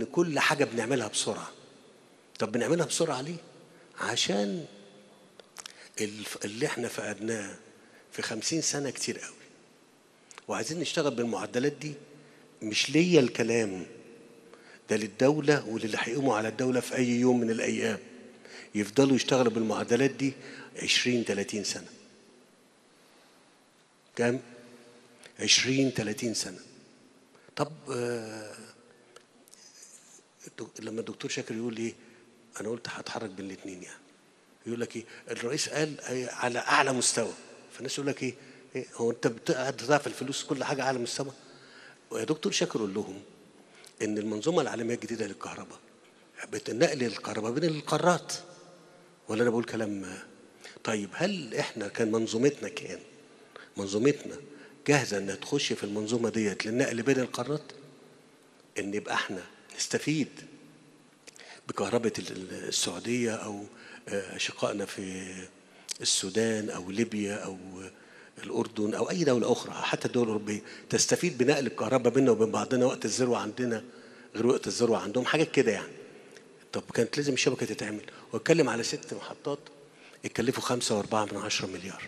إن كل حاجة بنعملها بسرعة. طب بنعملها بسرعة ليه؟ عشان اللي إحنا فقدناه في خمسين سنة كتير قوي. وعايزين نشتغل بالمعدلات دي. مش ليا الكلام. ده للدولة وللي هيقوموا على الدولة في أي يوم من الأيام. يفضلوا يشتغلوا بالمعدلات دي 20 30 سنة. كام؟ 20 30 سنة. طب آه، لما الدكتور شاكر يقول إيه أنا قلت هتحرك بين الاثنين يعني. يقول لك إيه؟ الرئيس قال على أعلى مستوى. فالناس يقول لك إيه, إيه هو أنت تضاعف الفلوس كل حاجة اعلى مستوى. ويا دكتور شاكر قول لهم إن المنظومة العالمية الجديدة للكهرباء بتنقل الكهرباء بين القارات. ولا أنا بقول كلام طيب هل إحنا كان منظومتنا كان منظومتنا جاهزة إنها تخش في المنظومة ديت للنقل بين القارات؟ إن يبقى إحنا نستفيد بكهرباء ال- ال- السعودية أو آه، أشقائنا في السودان أو ليبيا أو الأردن أو أي دولة أخرى. حتى الدول الأوروبية تستفيد بنقل الكهرباء بيننا وبين بعضنا وقت الذروة عندنا غير وقت الذروة عندهم حاجات كده يعني. طب كانت لازم الشبكة تتعمل. واتكلم على ست محطات اتكلفوا خمسة وأربعة من عشرة مليار.